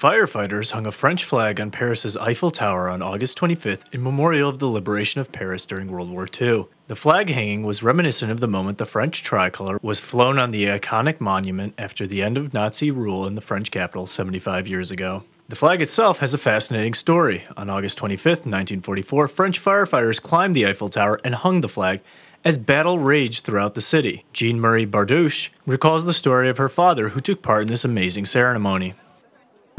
Firefighters hung a French flag on Paris's Eiffel Tower on August 25th in memorial of the liberation of Paris during World War II. The flag hanging was reminiscent of the moment the French tricolor was flown on the iconic monument after the end of Nazi rule in the French capital 75 years ago. The flag itself has a fascinating story. On August 25, 1944, French firefighters climbed the Eiffel Tower and hung the flag as battle raged throughout the city. Jean Marie Bardouche recalls the story of her father who took part in this amazing ceremony.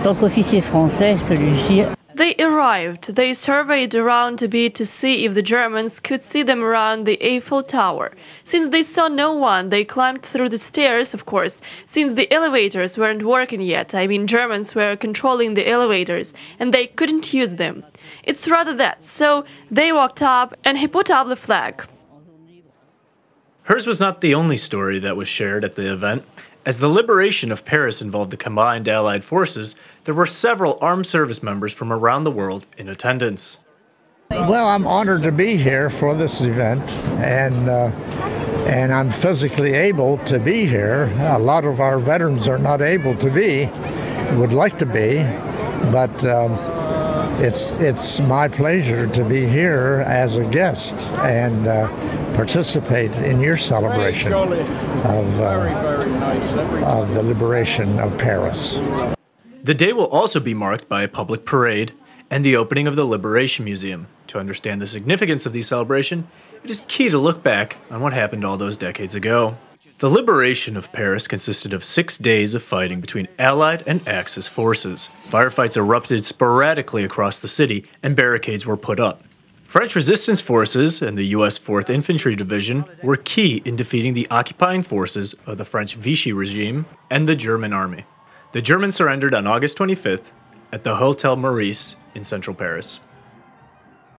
Tant qu'officier français, celui-ci They arrived. They surveyed around a bit to see if the Germans could see them around the Eiffel Tower. Since they saw no one, they climbed through the stairs, of course, since the elevators weren't working yet. I mean, Germans were controlling the elevators, and they couldn't use them. It's rather that. So they walked up, and he put up the flag. Hers was not the only story that was shared at the event. As the liberation of Paris involved the combined Allied forces, there were several armed service members from around the world in attendance. Well, I'm honored to be here for this event, and uh, and I'm physically able to be here. A lot of our veterans are not able to be, would like to be, but um, it's it's my pleasure to be here as a guest and uh, participate in your celebration of uh, of the liberation of Paris. The day will also be marked by a public parade and the opening of the Liberation Museum. To understand the significance of the celebration, it is key to look back on what happened all those decades ago. The liberation of Paris consisted of six days of fighting between Allied and Axis forces. Firefights erupted sporadically across the city, and barricades were put up. French resistance forces and the U.S. 4th Infantry Division were key in defeating the occupying forces of the French Vichy regime and the German army. The Germans surrendered on August 25th at the Hotel Meurice in central Paris.